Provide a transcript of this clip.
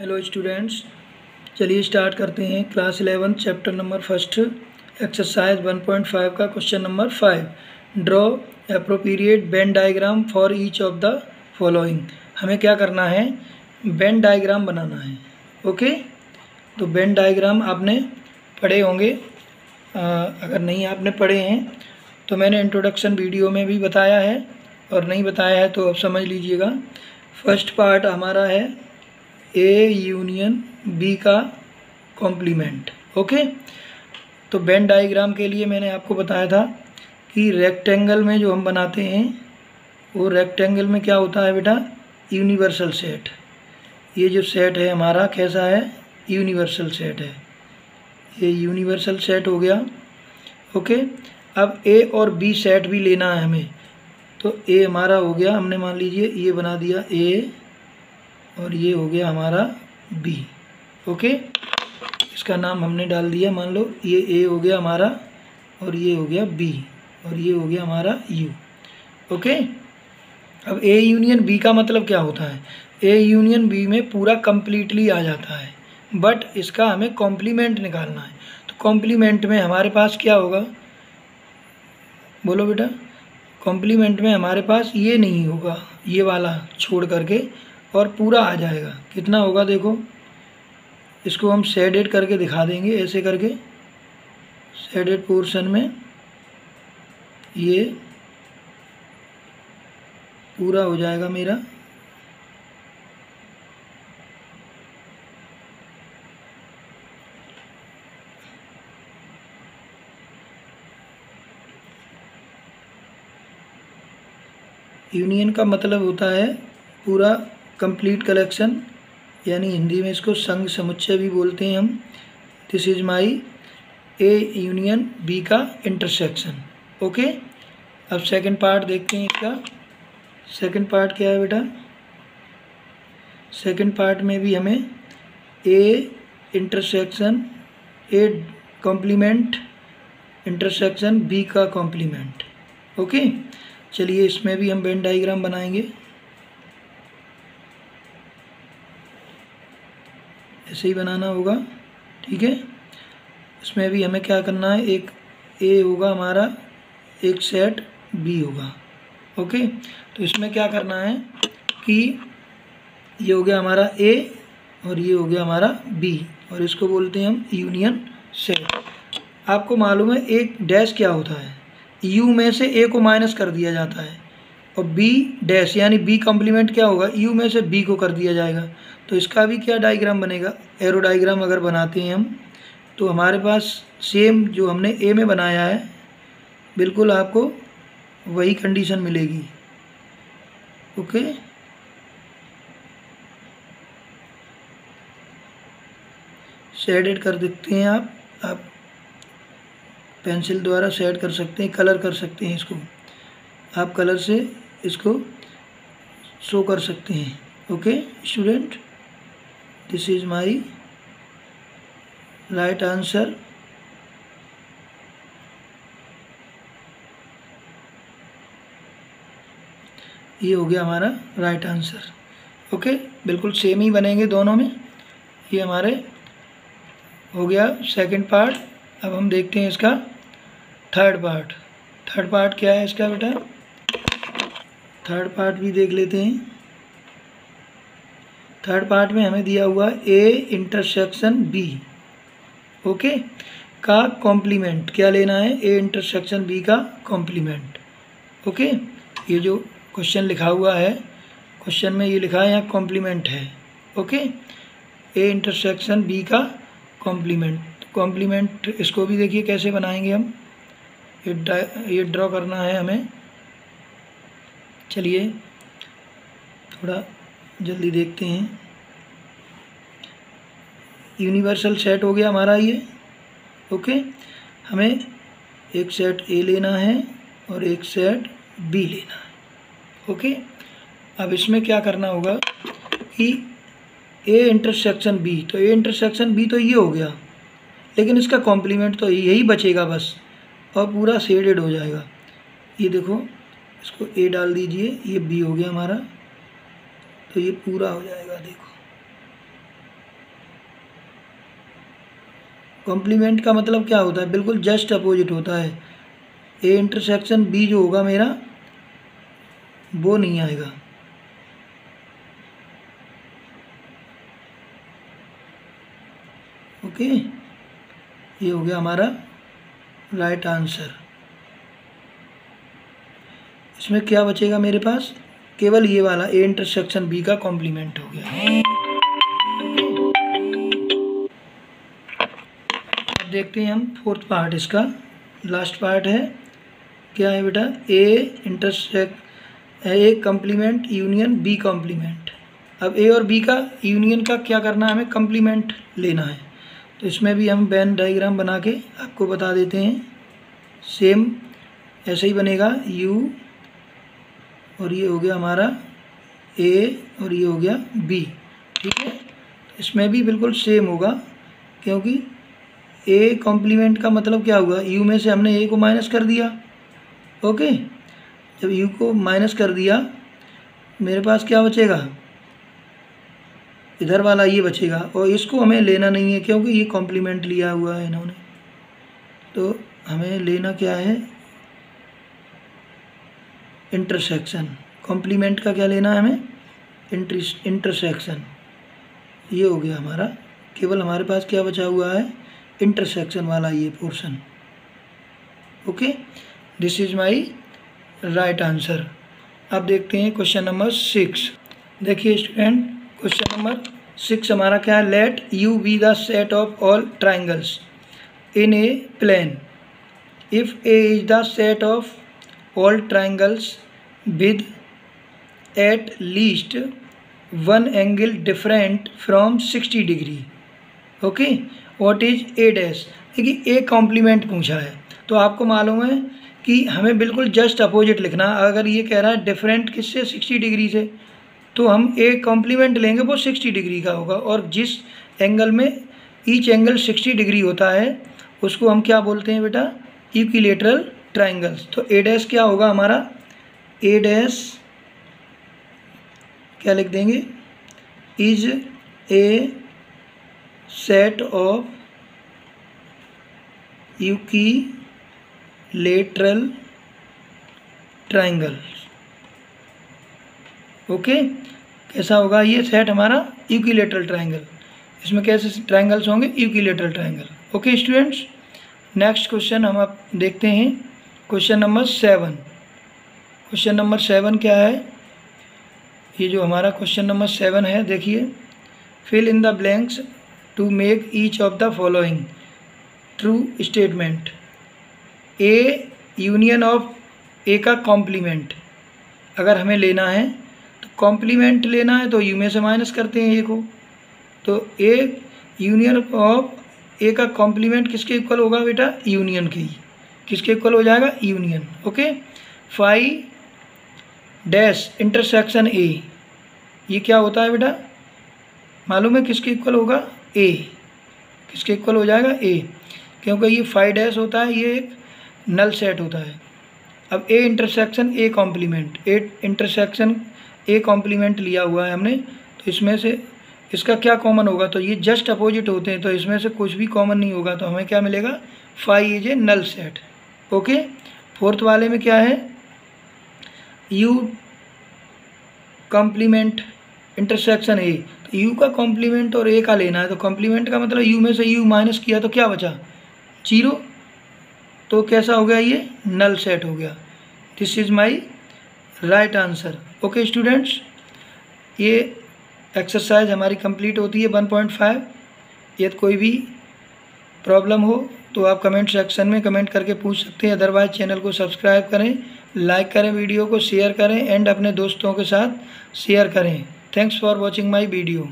Hello students चलिए start करते हैं class eleven chapter number first exercise 1.5 का question number five draw appropriate Venn diagram for each of the following हमें क्या करना है? बेन डायग्राम बनाना है. ओके तो बेन डायग्राम आपने पढ़े होंगे। आ, अगर नहीं आपने पढ़े हैं तो मैंने इंट्रोडक्शन वीडियो में भी बताया है। और नहीं बताया है तो आप समझ लीजिएगा। फ़र्स्ट पार्ट हमारा है ए यूनियन बी का कॉम्प्लीमेंट ओके तो बेन डायग्राम के लिए मैंने आपको बताया था कि रेक्टेंगल में जो हम बनाते हैं, वो रेक्टेंगल में क्या होता है बेटा? यूनिवर्सल सेट ये जो सेट है हमारा, कैसा है? यूनिवर्सल सेट है. ये यूनिवर्सल सेट हो गया ओके अब ए और बी सेट भी लेना है हमें. तो ए हमारा हो गया, हमने मान लीजिए ये बना दिया ए और ये हो गया हमारा बी ओके इसका नाम हमने डाल दिया, मान लो, ये ए हो गया हमारा और ये हो गया बी और ये हो गया हमारा यू ओके अब ए यूनियन बी का मतलब क्या होता है? ए यूनियन बी में पूरा कम्प्लीटली आ जाता है बट इसका हमें कॉम्प्लीमेंट निकालना है। तो कॉम्प्लीमेंट में हमारे पास क्या होगा? बोलो बेटा कॉम्प्लीमेंट में हमारे पास ये नहीं होगा, ये वाला छोड़ करके और पूरा आ जाएगा। कितना होगा देखो। इसको हम सेडेड करके दिखा देंगे। ऐसे करके सेडेड पोर्शन में ये पूरा हो जाएगा मेरा। यूनियन का मतलब होता है पूरा कंप्लीट कलेक्शन यानी हिंदी में इसको संघ समुच्चय भी बोलते हैं हम। This is my A union B का इंटरसेक्शन ओके अब सेकंड पार्ट देखते हैं इसका। सेकंड पार्ट क्या है बेटा? सेकंड पार्ट में भी हमें A intersection A complement intersection B का कॉम्प्लीमेंट ओके चलिए इसमें भी हम बेन डाइग्राम बनाएँगे। ऐसे ही बनाना होगा, ठीक है? इसमें भी हमें क्या करना है? एक ए होगा हमारा, एक सेट बी होगा, ओके? तो इसमें क्या करना है कि ये हो गया हमारा ए और ये हो गया हमारा बी और इसको बोलते हैं हम यूनियन सेट आपको मालूम है एक डैश क्या होता है? यू में से ए को माइनस कर दिया जाता है। और बी डैश यानी बी कॉम्प्लीमेंट क्या होगा? यू में से बी को कर दिया जाएगा। तो इसका भी क्या डायग्राम बनेगा? एरो डायग्राम अगर बनाते हैं हम तो हमारे पास सेम जो हमने ए में बनाया है, बिल्कुल आपको वही कंडीशन मिलेगी। ओके शेडेड कर देते हैं आप। आप पेंसिल द्वारा शेड कर सकते हैं कलर कर सकते हैं इसको। आप कलर से इसको शो कर सकते हैं। Okay student this is my right answer ये हो गया हमारा राइट आंसर ओके बिल्कुल सेम ही बनेंगे दोनों में। ये हमारे हो गया सेकंड पार्ट अब हम देखते हैं इसका थर्ड पार्ट थर्ड पार्ट क्या है इसका बेटा? थर्ड पार्ट भी देख लेते हैं। थर्ड पार्ट में हमें दिया हुआ ए इंटरसेक्शन बी ओके का कॉम्प्लीमेंट क्या लेना है? ए इंटरसेक्शन बी का कॉम्प्लीमेंट ओके ये जो क्वेश्चन लिखा हुआ है क्वेश्चन में ये लिखा है यहाँ कॉम्प्लीमेंट है। ओके ए इंटरसेक्शन बी का कॉम्प्लीमेंट कॉम्प्लीमेंट इसको भी देखिए कैसे बनाएँगे हम। ये ये ड्रॉ करना है हमें। चलिए, थोड़ा जल्दी देखते हैं। यूनिवर्सल सेट हो गया हमारा ये। ओके, हमें एक सेट ए लेना है और एक सेट बी लेना है। ओके, अब इसमें क्या करना होगा कि ए इंटरसेक्शन बी तो ए इंटरसेक्शन बी तो ये हो गया, लेकिन इसका कॉम्प्लीमेंट तो यही बचेगा बस, और पूरा शेडेड हो जाएगा। ये देखो इसको ए डाल दीजिए, ये बी हो गया हमारा। तो ये पूरा हो जाएगा, देखो। कॉम्प्लीमेंट का मतलब क्या होता है? बिल्कुल जस्ट अपोजिट होता है। ए इंटरसेक्शन बी जो होगा मेरा, वो नहीं आएगा। ओके ये हो गया हमारा राइट आंसर इसमें क्या बचेगा मेरे पास? केवल ये वाला ए इंटरसेक्शन बी का कॉम्प्लीमेंट हो गया। अब देखते हैं हम फोर्थ पार्ट इसका। लास्ट पार्ट है। क्या है बेटा? A intersect A complement union B complement अब ए और बी का यूनियन का क्या करना है हमें? कॉम्प्लीमेंट लेना है। तो इसमें भी हम बैन डाइग्राम बना के आपको बता देते हैं। सेम ऐसे ही बनेगा। यू और ये हो गया हमारा ए और ये हो गया बी ठीक है? इसमें भी बिल्कुल सेम होगा, क्योंकि ए कॉम्प्लीमेंट का मतलब क्या हुआ यू में से हमने ए को माइनस कर दिया ओके जब यू को माइनस कर दिया, मेरे पास क्या बचेगा? इधर वाला ये बचेगा, और इसको हमें लेना नहीं है, क्योंकि ये कॉम्प्लीमेंट लिया हुआ है इन्होंने। तो हमें लेना क्या है? इंटरसेक्शन। कॉम्प्लीमेंट का क्या लेना है हमें? इंटरसेक्शन। ये हो गया हमारा। केवल हमारे पास क्या बचा हुआ है? इंटरसेक्शन वाला ये portion. Okay? This is my right answer अब देखते हैं क्वेश्चन नंबर सिक्स देखिए स्टूडेंट क्वेश्चन नंबर सिक्स हमारा क्या है? Let U be the set of all triangles in a plane if A is the set of all triangles with at least one angle different from sixty degree okay what is A dash देखिए A complement पूछा है। तो आपको मालूम है कि हमें बिल्कुल जस्ट अपोजिट लिखना अगर ये कह रहा है डिफरेंट किससे? सिक्सटी डिग्री से। तो हम ए कॉम्प्लीमेंट लेंगे, वो सिक्सटी डिग्री का होगा। और जिस एंगल में ईच एंगल सिक्सटी डिग्री होता है, उसको हम क्या बोलते हैं बेटा? इक्विलेटरल ट्राइंगल्स तो ए डैश क्या होगा हमारा? ए डैश क्या लिख देंगे? Is a set of equilateral triangles okay कैसा होगा ये सेट हमारा? यूकिलेटरल ट्राइंगल इसमें कैसे ट्राइंगल्स होंगे? Equilateral triangle okay students next question हम आप देखते हैं। Question number seven. Question number seven क्या है? ये जो हमारा क्वेश्चन नंबर सेवन है, देखिए। Fill in the blanks to make each of the following true statement A union of A का कॉम्प्लीमेंट अगर हमें लेना है तो कॉम्प्लीमेंट लेना है तो यू में से माइनस करते हैं ए को। तो ए यूनियन ऑफ़ ए का कॉम्प्लीमेंट किसके इक्वल होगा बेटा? यूनियन के ही। किसके इक्वल हो जाएगा? Union okay five dash intersection A ये क्या होता है बेटा? मालूम है किसके इक्वल होगा? ए किसके इक्वल हो जाएगा? ए क्योंकि ये फाइव डैश होता है, ये एक नल सेट होता है। अब A intersection A complement A intersection A complement लिया हुआ है हमने। तो इसमें से इसका क्या कॉमन होगा? तो ये जस्ट अपोजिट होते हैं तो इसमें से कुछ भी कॉमन नहीं होगा तो हमें क्या मिलेगा? Five is a null set okay? Fourth वाले में क्या है? यू कॉम्प्लीमेंट इंटरसेक्शन ए तो यू का कॉम्प्लीमेंट और ए का लेना है तो कॉम्प्लीमेंट का मतलब यू में से यू माइनस किया तो क्या बचा? ज़ीरो। तो कैसा हो गया ये? नल सेट हो गया। This is my right answer okay students ये एक्सरसाइज हमारी कंप्लीट होती है वन पॉइंट फाइव यदि कोई भी प्रॉब्लम हो तो आप कमेंट सेक्शन में कमेंट करके पूछ सकते हैं। अदरवाइज़ चैनल को सब्सक्राइब करें लाइक करें वीडियो को शेयर करें एंड अपने दोस्तों के साथ शेयर करें। Thanks for watching my video